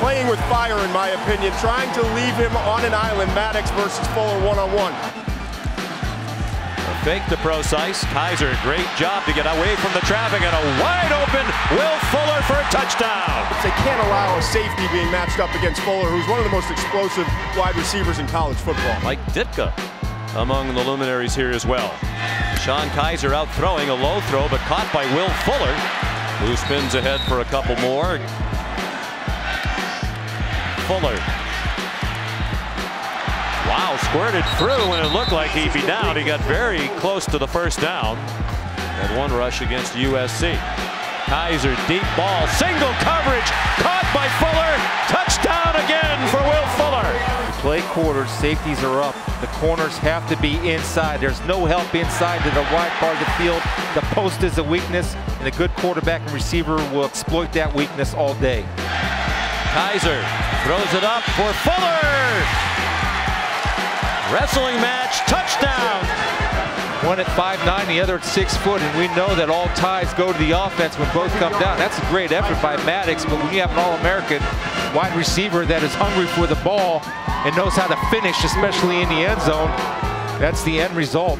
playing with fire, in my opinion, trying to leave him on an island, Maddox versus Fuller one-on-one. Fake to Prosise. Kizer, great job to get away from the traffic and a wide open Will Fuller for a touchdown. They can't allow a safety being matched up against Fuller, who's one of the most explosive wide receivers in college football. Mike Ditka among the luminaries here as well. Sean Kizer out throwing a low throw, but caught by Will Fuller, who spins ahead for a couple more. Fuller. Wow, squirted through and it looked like he'd be down. He got very close to the first down. Had one rush against USC. Kizer, deep ball, single coverage, caught by Fuller. Touchdown again for Will Fuller. Play quarters, safeties are up. The corners have to be inside. There's no help inside to the wide part of the field. The post is a weakness, and a good quarterback and receiver will exploit that weakness all day. Kizer throws it up for Fuller. Wrestling match, touchdown. One at 5'9", the other at 6 foot, and we know that all ties go to the offense when both come down. That's a great effort by Maddox, but when you have an All-American wide receiver that is hungry for the ball and knows how to finish, especially in the end zone, that's the end result.